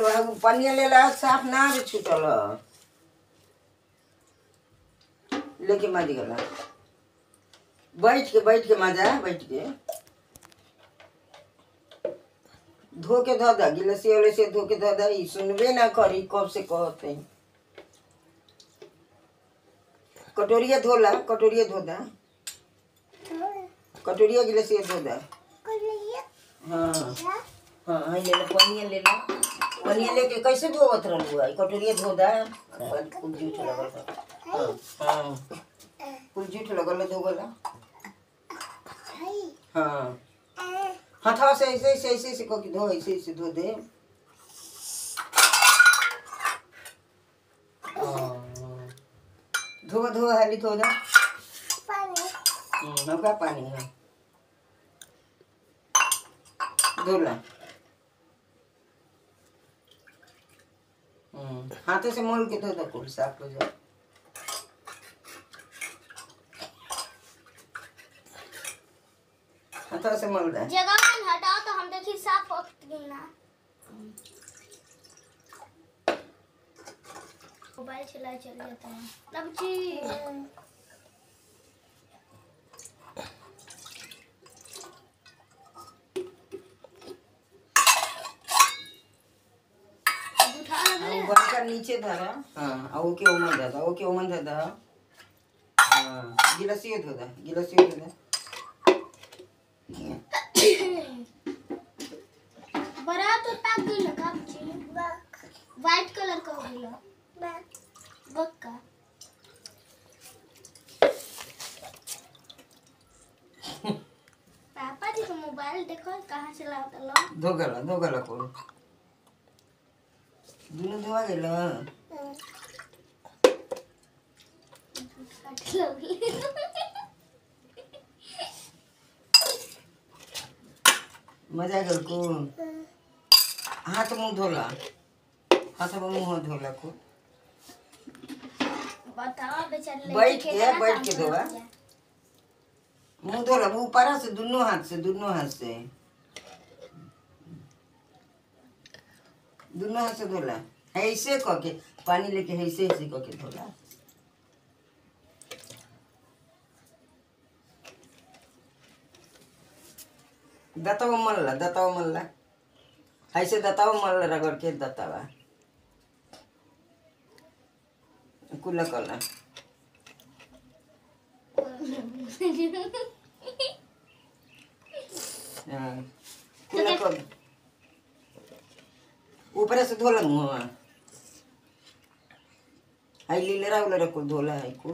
बोलो पनिया ले ला साफ़ ना भी छूटल। लेके मारी गला। बैठ के बैठ के मज़ा बैठ के धो के धो दा गिलसी वाले से धो के धो दा ई सुनबे ना करी कब से कहते। कटोरिया धोला कटोरिया धो दा। कटोरिया गिलसी धो दा। हाँ। हाँ हाँ ले ला पनिया ले ला पनिया लेके कैसे धोवत रहलू है। कटोरिया धो दा कुल जूठ लगल। हाँ हाँ। कुल जूठ लगल धो गला हाँ हथवा से ऐसे ऐसे ऐसे ऐसे करके धो ऐसे ऐसे धो दे धो धो हाली धो दा हम्म, नौका पानी है। धोला हम्म, हाथे से मोल के तो कुल साफ़ हो जाए। हाथ से मोल दे। जगह में हटाओ तो हम देखी साफ़ हो ना। मोबाइल चला चल जाता है। बड़का नीचे धरा हाँ ओके ओमन दादा ओके ओमन दादा हाँ गिलासियो धोदा गिलासियो धोदा बड़ा तो पैक गई लगा व्हाइट कलर का हो गया। बक्का पापा जी का मोबाइल देखो कहाँ से लाता लो। धो गला धो गला को दुनु धोआ मज़ा गेल को हाथ मुँह धोला हाथ मुँह धोला को बैठ के बैठ के धोआ मुँह धोला ऊपर से दोनों हाथ से दोनों हाथ से दोनों हाथ से धोला ऐसे कह के पानी लेके ऐसे ऐसे कह के धोला दतावा मल्ला दतावा मल्ला ऐसे दतावा मल्ला रगड़ के दतावा। कुला कला हाँ, कुला कर ऊपर से धोला मुँह आई लीले रावले रखो धोला है को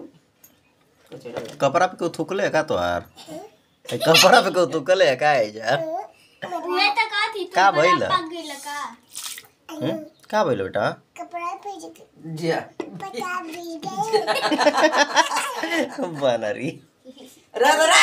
कपड़ा पे क्यों थूकले का तोहार ए, कपड़ा पे क्यों थूकले का है जा मैं तो कहा थी का भइल? पक लगा हम्म? का भइल बेटा? कपड़ा भेज जा बता दी बनरी. रा रा